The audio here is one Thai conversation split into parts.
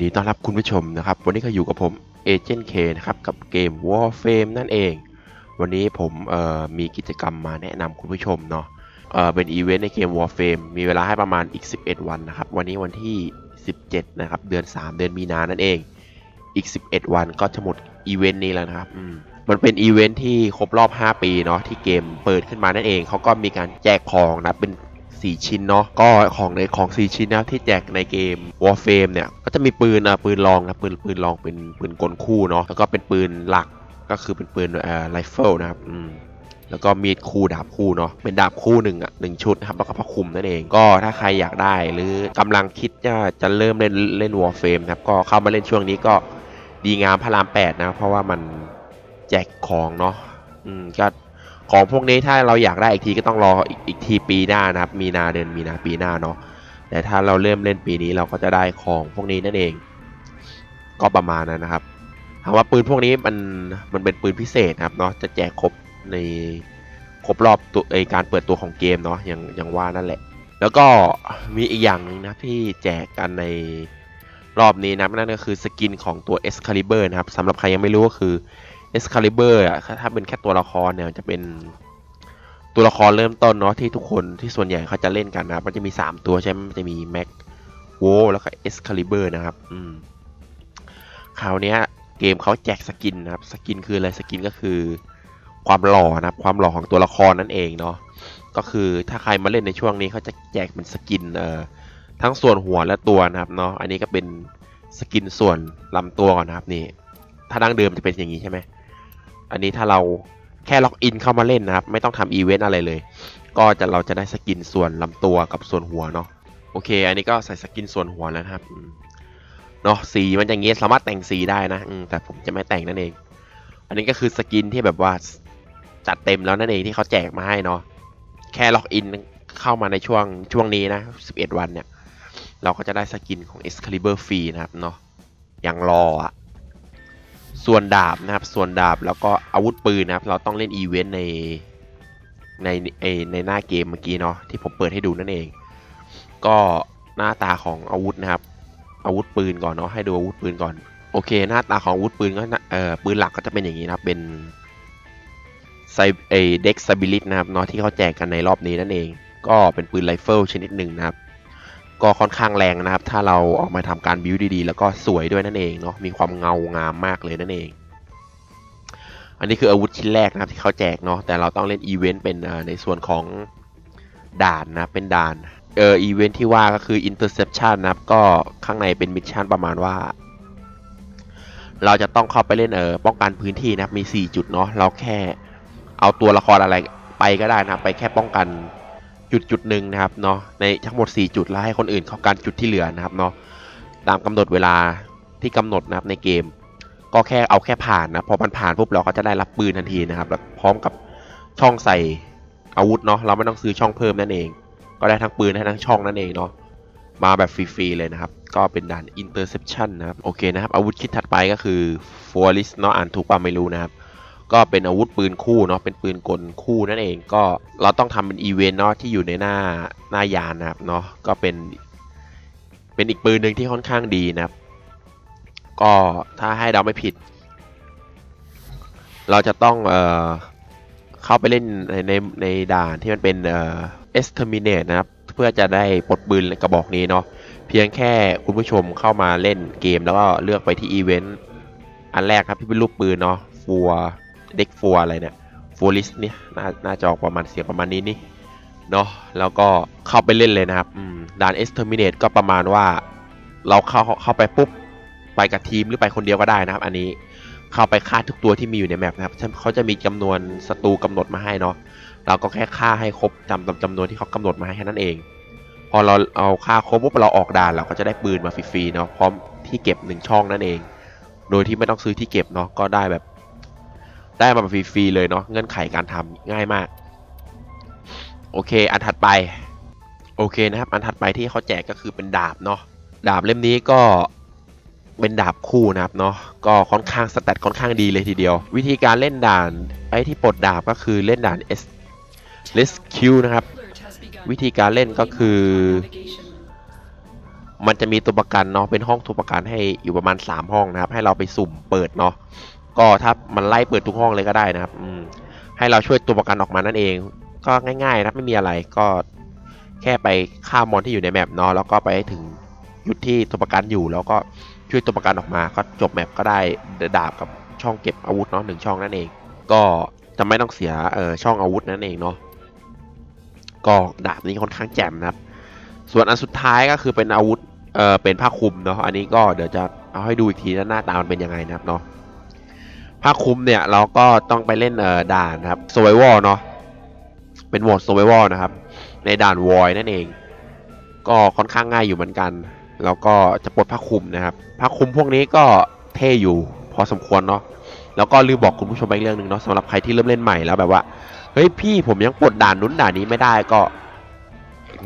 ดีต้อนรับคุณผู้ชมนะครับ วันนี้ก็อยู่กับผมเอเจนต์เคนะครับ กับเกม Warframe นั่นเอง วันนี้ผมมีกิจกรรมมาแนะนำคุณผู้ชมเนาะเเป็นอีเวนต์ในเกม Warframe มีเวลาให้ประมาณอีก 11 วันนะครับ วันนี้วันที่ 17 นะครับ เดือน 3 เดือนมีนานั่นเอง อีก 11 วันก็จะหมดอีเวนต์นี้แล้วนะครับมมันเป็นอีเวนต์ที่ครบรอบ 5 ปีเนาะที่เกมเปิดขึ้นมานั่นเอง เขาก็มีการแจกของนะเป็น 4 ชิ้นเนาะก็ของในของ 4 ชิ้นนะครับที่แจกในเกม Warframe เนี่ยก็จะมีปืนอะปืนลองนะปืนปืนลองเป็นปืนกลคู่เนาะแล้วก็เป็นปืนหลักก็คือเป็นปืนเอ่อไรเฟิลนะครับอืมแล้วก็มีดคู่ดาบคู่เนาะเป็นดาบคู่หนึ่งอะหนึ่งชุดนะครับแล้วก็ผ้าคลุมนั่นเองก็ถ้าใครอยากได้หรือกำลังคิดจะจะเริ่มเล่นเล่น Warframe นะครับก็เข้ามาเล่นช่วงนี้ก็ดีงามพระราม8นะเพราะว่ามันแจกของเนาะอืมก็ ของพวกนี้ถ้าเราอยากได้อีกทีก็ต้องรออีกอีกทีปีหน้านะครับ มีนาเดือนมีนาปีหน้าเนาะแต่ถ้าเราเริ่มเล่นปีนี้เราก็จะได้ของพวกนี้นั่นเอง ก็ประมาณนั้นนะครับถามว่าปืนพวกนี้มันมันเป็นปืนพิเศษนะครับเนาะจะแจกครบในครบรอบตัวไอการเปิดตัวของเกมเนาะอย่างอย่างว่านั่นแหละ แล้วก็มีอีกอย่างนึงนะที่แจกกันในรอบนี้นะนั่นก็คือสกินของตัว Excalibur นะครับสำหรับใครยังไม่รู้ก็คือ Excalibur อะถ้าเป็นแค่ตัวละครเนี่ยจะเป็นตัวละครเริ่มต้นเนาะที่ทุกคนที่ส่วนใหญ่เขาจะเล่นกันนะครับมันจะมี 3 ตัวใช่ไหมมันจะมี Mag Volt แล้วก็ Excalibur นะครับอืมคราวนี้เกมเขาแจกสกินนะครับสกินคืออะไรสกินก็คือ ความหล่อนะครับ ความหล่อของตัวละครนั่นเองเนาะก็คือถ้าใครมาเล่นในช่วงนี้เขาจะแจกเป็นสกินเอ่อทั้งส่วนหัวและตัวนะครับเนาะอันนี้ก็เป็นสกินส่วนลำตัวก่อนนะครับนี่ถ้าดั้งเดิมจะเป็นอย่างนี้ใช่ไหม อันนี้ถ้าเราแค่ล็อกอินเข้ามาเล่นนะครับ ไม่ต้องทำอีเวนต์อะไรเลย ก็จะเราจะได้สกินส่วนลำตัวกับส่วนหัวเนาะโอเค อันนี้ก็ใส่สกินส่วนหัวแล้วครับเนาะสีมันอย่างเงี้ยสามารถแต่งสีได้นะแต่ผมจะไม่แต่งนั่นเอง อันนี้ก็คือสกินที่แบบว่าจัดเต็มแล้วนั่นเองที่เขาแจกมาให้เนาะแค่ล็อกอินเข้ามาในช่วงช่วงนี้นะ 11 วันเนี่ย เราก็จะได้สกินของ Excalibur ฟรีนะครับเนาะอย่างรออะ ส่วนดาบนะครับ ส่วนดาบแล้วก็อาวุธปืนนะครับ เราต้องเล่นอีเวนต์ในในในในหน้าเกมเมื่อกี้เนาะที่ผมเปิดให้ดูนั่นเอง ก็หน้าตาของอาวุธนะครับ อาวุธปืนก่อนเนาะให้ดูอาวุธปืนก่อนโอเค หน้าตาของอาวุธปืนก็เอ่อปืนหลักก็จะเป็นอย่างนี้นะครับ เป็นไซเอ Dex Sybaris นะครับเนาะที่เขาแจกกันในรอบนี้นั่นเอง ก็เป็นปืนไรเฟิลชนิดหนึ่งนะครับ ก็ค่อนข้างแรงนะครับ ถ้าเราออกมาทำการบิวดีๆ แล้วก็สวยด้วยนั่นเองเนาะมีความเงางามมากเลยนั่นเอง อันนี้คืออาวุธชิ้นแรกนะครับที่เขาแจกเนาะแต่เราต้องเล่นอีเวนต์เป็นในส่วนของด่านนะเป็นด่านเอออีเวนต์ที่ว่าก็คือ interception นะครับ ก็ข้างในเป็น mission ประมาณว่า เราจะต้องเข้าไปเล่นเออป้องกันพื้นที่นะครับมี 4 จุดเนาะเราแค่เอาตัวละครอะไรไปก็ได้นะไปแค่ป้องกัน จุดจุดหนึ่งนะครับเนาะในทั้งหมด 4 จุดแล้วให้คนอื่นเข้าการจุดที่เหลือนะครับเนาะตามกำหนดเวลาที่กำหนดนะครับในเกม ก็แค่เอาแค่ผ่านนะพอมันผ่านปุ๊บเราก็จะได้รับปืนทันทีนะครับแล้วพร้อมกับช่องใส่อาวุธเนาะเราไม่ต้องซื้อช่องเพิ่มนั่นเอง ก็ได้ทั้งปืนได้ทั้งช่องนั่นเองเนาะมาแบบฟรีๆเลยนะครับ ก็เป็นด่าน interception นะครับโอเคนะครับอาวุธคิดถัดไปก็คือ f o r i s เนาะอ่านถูกป่ะไม่รู้นะครับ ก็เป็นอาวุธปืนคู่เนาะเป็นปืนกลคู่นั่นเองก็เราต้องทำเป็นอีเวนต์เนาะที่อยู่ในหน้าหน้ายานนะครับเนาะก็เป็น เป็นอีกปืนหนึ่งที่ค่อนข้างดีนะครับ ก็ถ้าให้เราไม่ผิด เราจะต้องเอ่อเข้าไปเล่นในในในด่านที่มันเป็นเอ่อ exterminate นะครับ เพื่อจะได้ปลดปืนกระบอกนี้เนาะเพียงแค่คุณผู้ชมเข้ามาเล่นเกมแล้วก็เลือกไปที่อีเวนต์อันแรกครับที่เป็นรูปปืนเนาะฟัว เด็กฟัวอะไรเนี่ยฟัวลิสเนี่ยน่าน่าจอประมาณเสียงประมาณนี้นี่เนาะแล้วก็เข้าไปเล่นเลยนะครับด่าน exterminate ก็ประมาณว่าเราเข้าเข้าไปปุ๊บไปกับทีมหรือไปคนเดียวก็ได้นะครับ อันนี้เข้าไปฆ่าทุกตัวที่มีอยู่ในแมปนะครับเขาจะมีจำนวนศัตรูกำหนดมาให้เนาะเราก็แค่ฆ่าให้ครบจำจำนวนที่เขากำหนดมาให้แค่นั้นเอง พอเราเอาฆ่าครบปุ๊บเราออกด่านเราก็จะได้ปืนมาฟรีๆเนาะพร้อมที่เก็บหนึ่งช่องนั่นเอง โดยที่ไม่ต้องซื้อที่เก็บเนาะก็ได้แบบ ได้มาฟรีๆเลยเนาะเงื่อนไขการทำง่ายมาก โอเค อันถัดไป โอเคนะครับ อันถัดไปที่เขาแจกก็คือเป็นดาบเนาะดาบเล่มนี้ก็เป็นดาบคู่นะครับเนาะก็ค่อนข้างสแตทค่อนข้างดีเลยทีเดียว วิธีการเล่นด่านไอ้ที่ปลดดาบก็คือเล่นด่าน S Rescue นะครับ วิธีการเล่นก็คือ มันจะมีตัวประกันเนาะเป็นห้องตัวประกันให้อยู่ประมาณ 3 ห้องนะครับ ให้เราไปสุ่มเปิดเนาะ ก็ถ้ามันไล่เปิดทุกห้องเลยก็ได้นะครับให้เราช่วยตัวประกันออกมานั่นเอง ก็ง่ายๆนะไม่มีอะไรก็แค่ไปฆ่ามอนที่อยู่ในแมปเนาะแล้วก็ไปให้ถึงจุดที่ตัวประกันอยู่ แล้วก็ช่วยตัวประกันออกมาก็จบแมปก็ได้ดาบกับช่องเก็บอาวุธเนาะหนึ่งช่องนั่นเอง ก็จะไม่ต้องเสียเออช่องอาวุธนั่นเองเนาะก็ดาบนี้ค่อนข้างแจ่มนะครับ ส่วนอันสุดท้ายก็คือเป็นอาวุธเออเป็นผ้าคลุมเนาะอันนี้ก็เดี๋ยวจะเอาให้ดูอีกทีหน้าตามันเป็นยังไงนะครับเนาะ ผ้าคลุมเนี่ยเราก็ต้องไปเล่นเอ่อด่านครับ survival เนาะเป็นโหมด survival นะครับ ในด่าน void นั่นเอง ก็ค่อนข้างง่ายอยู่เหมือนกัน แล้วก็จะปลดผ้าคลุมนะครับผ้าคลุมพวกนี้ก็เท่อยู่พอสมควรเนาะแล้วก็ลืมบอกคุณผู้ชมไปเรื่องหนึ่งเนาะสำหรับใครที่เริ่มเล่นใหม่แล้วแบบว่าเฮ้ยพี่ผมยังปลดด่านนู้นด่านนี้ไม่ได้ก็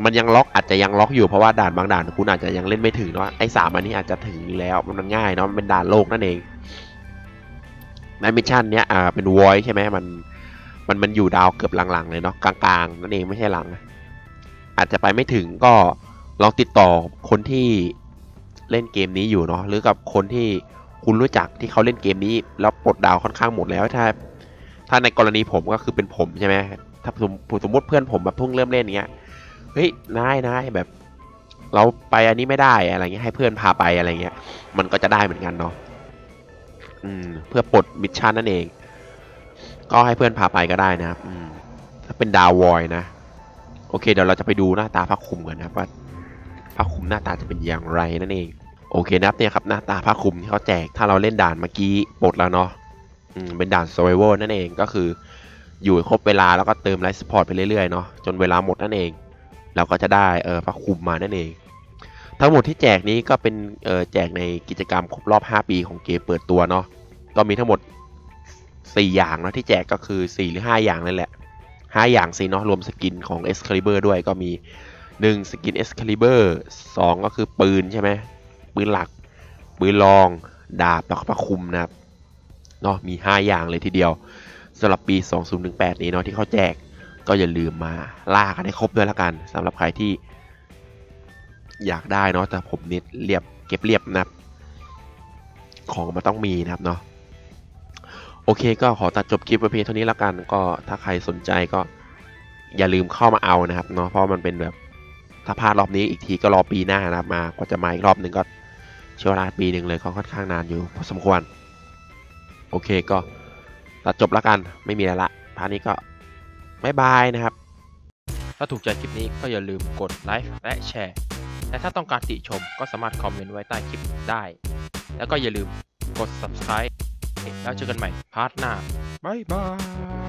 มันยังล็อกอาจจะยังล็อกอยู่เพราะว่าด่านบางด่านคุณอาจจะยังเล่นไม่ถึงเนาะไอ้สามอันนี้อาจจะถึงแล้วมันง่ายเนาะมันเป็นด่านโลกนั่นเอง ในมิชชั่นเนี้ยอ่าเป็นวอยใช่ไหมมันมันมันอยู่ดาวเกือบหลังๆเลยเนาะกลางๆนั่นเองไม่ใช่หลังอาจจะไปไม่ถึงก็ลองติดต่อคนที่เล่นเกมนี้อยู่เนาะหรือกับคนที่คุณรู้จักที่เขาเล่นเกมนี้ แล้วปลดดาวค่อนข้างหมดแล้วถ้า ถ้าในกรณีผมก็คือเป็นผมใช่ไหมถ้าสมสมมติเพื่อนผมแบบเพิ่งเริ่มเล่นเงี้ยเฮ้ยนายนายแบบ เราไปอันนี้ไม่ได้อะไรเงี้ยให้เพื่อนพาไปอะไรเงี้ย มันก็จะได้เหมือนกันเนาะ อืมเพื่อปลด mission นั่นเอง ก็ให้เพื่อนพาไปก็ได้นะครับอืมถ้าเป็นดาววอยนะ โอเค เดี๋ยวเราจะไปดูหน้าตาผ้าคลุมกันนะครับว่าผ้าคลุมหน้าตาจะเป็นอย่างไรนั่นเอง โอเคนะครับเนี่ยครับหน้าตาผ้าคลุมที่เขาแจกถ้าเราเล่นด่านเมื่อกี้ปลดแล้วเนาะอืมเป็นด่าน survival นั่นเองก็คืออยู่ครบเวลาแล้วก็เติม life support ไปเรื่อยๆเนาะจนเวลาหมดนั่นเอง เราก็จะได้เออผ้าคลุมมานั่นเอง ทั้งหมดที่แจกนี้ก็เป็นแจกในกิจกรรมครบรอบ 5 ปีของเกมเปิดตัวเนาะก็มีทั้งหมด 4 อย่างนะที่แจกก็คือ 4 หรือ 5 อย่างนั่นแหละ 5 อย่างสิเนาะรวมสกินของ Excalibur ด้วยก็มี 1 สกิน Excalibur 2 ก็คือปืนใช่ไหมปืนหลัก ปืนรอง ดาบแล้วก็ผ้าคลุมนะครับเนาะมี 5 อย่างเลยทีเดียวสำหรับปี 2018 นี้เนาะที่เขาแจกก็อย่าลืมมาล่ากันให้ครบด้วยละกันสำหรับใครที่ อยากได้เนาะแต่ผมนิดเรียบเก็บเรียบนะครับ ของมันต้องมีนะครับเนาะโอเคก็ขอตัดจบคลิปไว้เพียงเท่านี้และกัน ก็ถ้าใครสนใจก็อย่าลืมเข้ามาเอานะครับเนาะเพราะมันเป็นแบบถ้าพลาดรอบนี้อีกทีก็รอปีหน้านะครับมาก็จะมาอีกรอบหนึ่งก็เชื่อเวลาปีหนึ่งเลยก็ค่อนข้างนานอยู่พอสมควร โอเคก็ตัดจบและกันไม่มีอะไรละ part นี้ก็ bye bye นะครับ ถ้าถูกใจคลิปนี้ก็อย่าลืมกดไลค์และแชร์ และถ้าต้องการติชมก็สามารถคอมเมนต์ไว้ใต้คลิปได้ แล้วก็อย่าลืมกด subscribe แล้วเจอกันใหม่ part หน้า บ๊ายบาย